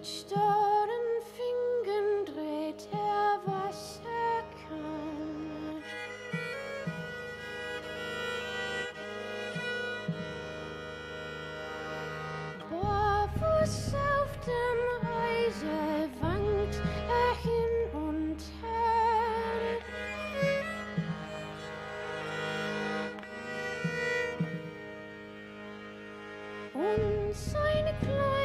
Mit starren Fingern dreht er, was er kann. Barfuß auf dem Eise wankt er hin und her. Und seine Kleine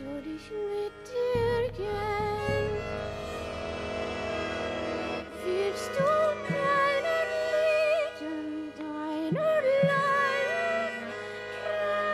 würde ich mit dir gehen. Willst du meinen Lieden, deine Leiden tränen?